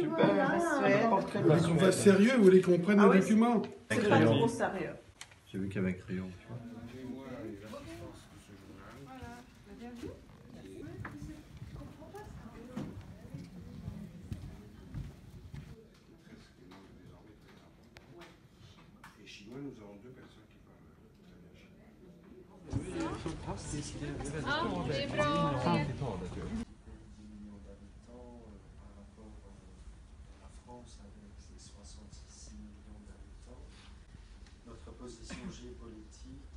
super. Vous voulez qu'on document. fasse sérieux, vous voulez qu'on prenne Ah un oui, document C'est Avec pas crayon. trop sérieux. J'ai vu qu'avec crayon. tu vois. Et 66 millions d'habitants. Notre position géopolitique